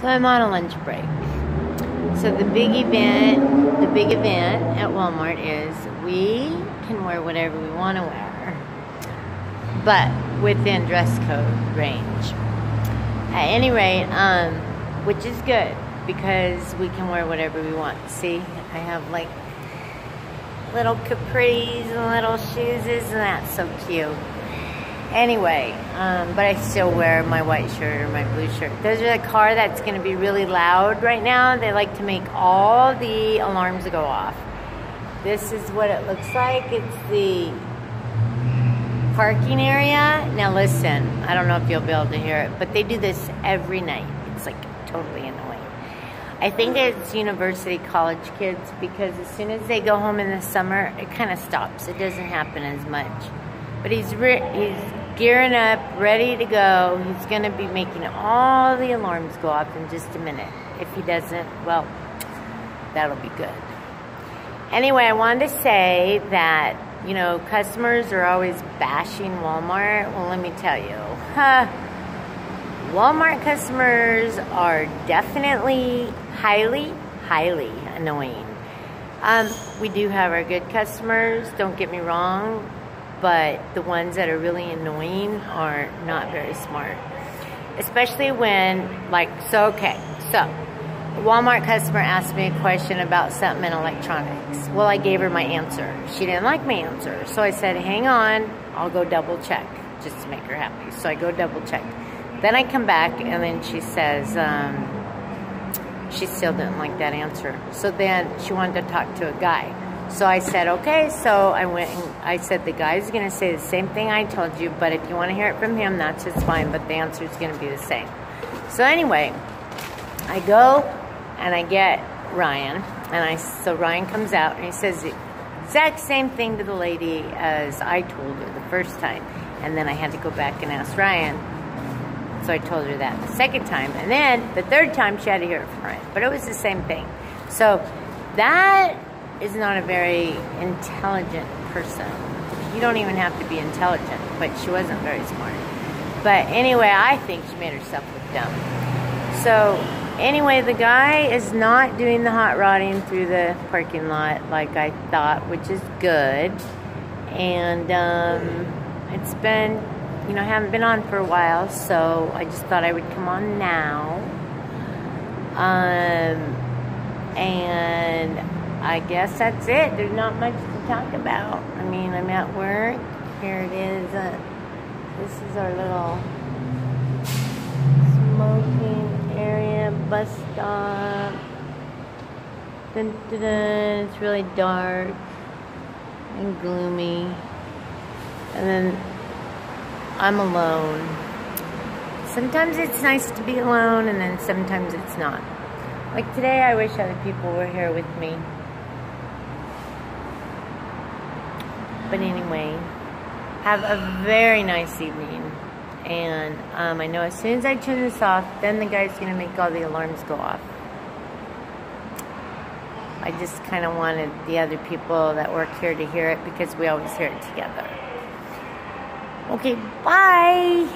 So I'm on a lunch break. So the big event, the big event at Walmart is we can wear whatever we want to wear, but within dress code range. At any rate, um, which is good because we can wear whatever we want. See, I have like little capris and little shoes. Isn't that so cute? Anyway, um, but I still wear my white shirt or my blue shirt. There's a car that's going to be really loud right now. They like to make all the alarms go off. This is what it looks like. It's the parking area. Now listen, I don't know if you'll be able to hear it, but they do this every night. It's like totally annoying. I think it's university college kids because as soon as they go home in the summer, it kind of stops. It doesn't happen as much. But he's he's gearing up, ready to go. He's going to be making all the alarms go off in just a minute. If he doesn't, well, that'll be good. Anyway, I wanted to say that, you know, customers are always bashing Walmart. Well, let me tell you, huh, Walmart customers are definitely highly, highly annoying. Um, we do have our good customers, don't get me wrong but the ones that are really annoying are not very smart. Especially when, like, so, okay, so, Walmart customer asked me a question about something in electronics. Well, I gave her my answer. She didn't like my answer. So I said, hang on, I'll go double check just to make her happy. So I go double check. Then I come back and then she says, um, she still didn't like that answer. So then she wanted to talk to a guy. So I said, okay. So I went and I said, the guy's going to say the same thing I told you, but if you want to hear it from him, that's just fine, but the answer is going to be the same. So anyway, I go and I get Ryan, and I so Ryan comes out and he says the exact same thing to the lady as I told her the first time, and then I had to go back and ask Ryan. So I told her that the second time, and then the third time she had to hear it from Ryan, but it was the same thing. So that is not a very intelligent person. You don't even have to be intelligent, but she wasn't very smart. But anyway, I think she made herself look dumb. So anyway, the guy is not doing the hot rodding through the parking lot like I thought, which is good. And um, it's been, you know, I haven't been on for a while, so I just thought I would come on now. Um, I guess that's it. There's not much to talk about. I mean, I'm at work. Here it is. Uh, this is our little smoking area, bus stop. Dun, dun, dun. It's really dark and gloomy. And then I'm alone. Sometimes it's nice to be alone, and then sometimes it's not. Like today, I wish other people were here with me. But anyway, have a very nice evening. And um, I know as soon as I turn this off, then the guy's going to make all the alarms go off. I just kind of wanted the other people that work here to hear it because we always hear it together. Okay, bye.